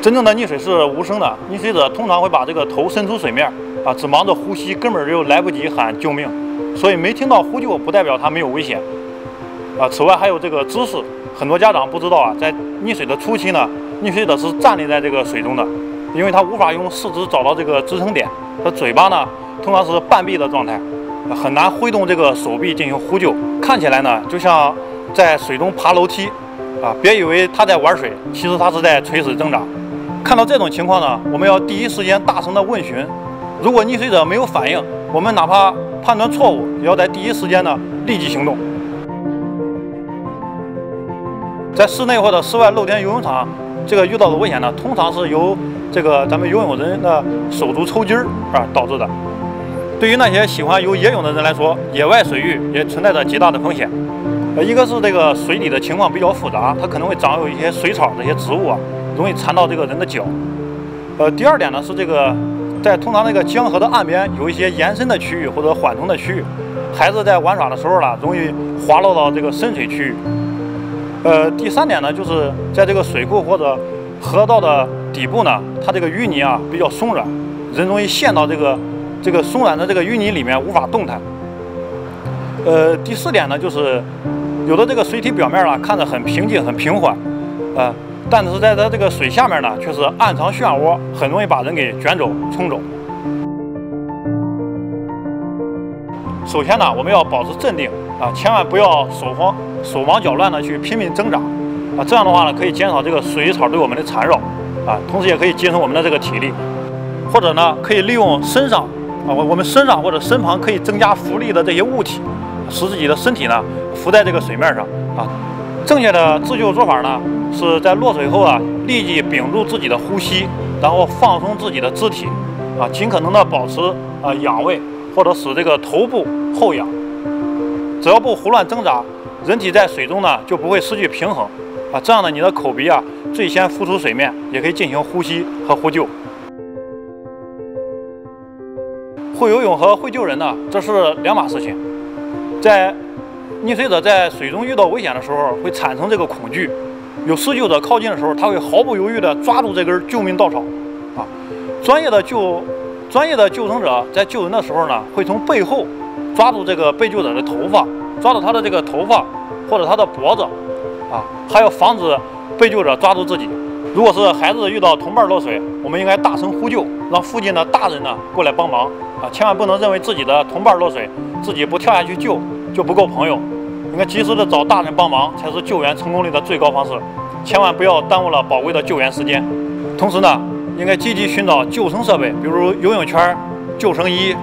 真正的溺水是无声的，溺水者通常会把这个头伸出水面，啊，只忙着呼吸，根本就来不及喊救命。所以没听到呼救不代表他没有危险。啊，此外还有这个姿势，很多家长不知道啊，在溺水的初期呢，溺水者是站立在这个水中的，因为他无法用四肢找到这个支撑点，他嘴巴呢通常是半闭的状态，很难挥动这个手臂进行呼救。看起来呢就像在水中爬楼梯，啊，别以为他在玩水，其实他是在垂死挣扎。看到这种情况呢，我们要第一时间大声的问询，如果溺水者没有反应，我们哪怕判断错误，也要在第一时间呢立即行动。在室内或者室外露天游泳场，这个遇到的危险呢，通常是由这个咱们游泳人的手足抽筋儿啊导致的。对于那些喜欢游野泳的人来说，野外水域也存在着极大的风险。呃，一个是这个水底的情况比较复杂，它可能会长有一些水草这些植物啊，容易缠到这个人的脚。呃，第二点呢是这个，在通常那个江河的岸边有一些延伸的区域或者缓冲的区域，孩子在玩耍的时候呢，容易滑落到这个深水区域。呃，第三点呢，就是在这个水库或者河道的底部呢，它这个淤泥啊比较松软，人容易陷到这个这个松软的这个淤泥里面，无法动弹。呃，第四点呢，就是有的这个水体表面啊看着很平静、很平缓，啊，但是在它这个水下面呢，却是暗藏漩涡，很容易把人给卷走、冲走。首先呢，我们要保持镇定啊，千万不要手慌。手忙脚乱的去拼命挣扎，啊，这样的话呢，可以减少这个水草对我们的缠绕，啊，同时也可以节省我们的这个体力，或者呢，可以利用身上，啊，我我们身上或者身旁可以增加浮力的这些物体，使自己的身体呢浮在这个水面上，啊，正确的自救做法呢，是在落水后啊，立即屏住自己的呼吸，然后放松自己的肢体，啊，尽可能的保持啊仰位，或者使这个头部后仰，只要不胡乱挣扎。人体在水中呢就不会失去平衡，啊，这样呢你的口鼻啊最先浮出水面，也可以进行呼吸和呼救。会游泳和会救人呢，这是两码事情。在溺水者在水中遇到危险的时候，会产生这个恐惧，有施救者靠近的时候，他会毫不犹豫地抓住这根救命稻草，啊，专业的救专业的救生者在救人的时候呢，会从背后抓住这个被救者的头发。抓住他的这个头发，或者他的脖子，啊，还要防止被救者抓住自己。如果是孩子遇到同伴落水，我们应该大声呼救，让附近的大人呢过来帮忙，啊，千万不能认为自己的同伴落水，自己不跳下去救就不够朋友，应该及时的找大人帮忙，才是救援成功率的最高方式。千万不要耽误了宝贵的救援时间。同时呢，应该积极寻找救生设备，比如游泳圈、救生衣，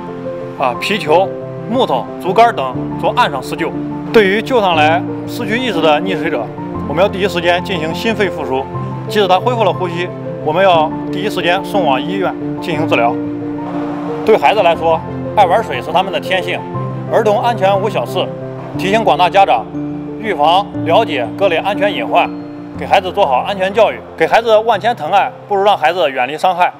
啊，皮球。木头、竹竿等从岸上施救。对于救上来失去意识的溺水者，我们要第一时间进行心肺复苏。即使他恢复了呼吸，我们要第一时间送往医院进行治疗。对孩子来说，爱玩水是他们的天性。儿童安全无小事，提醒广大家长，预防了解各类安全隐患，给孩子做好安全教育。给孩子万千疼爱，不如让孩子远离伤害。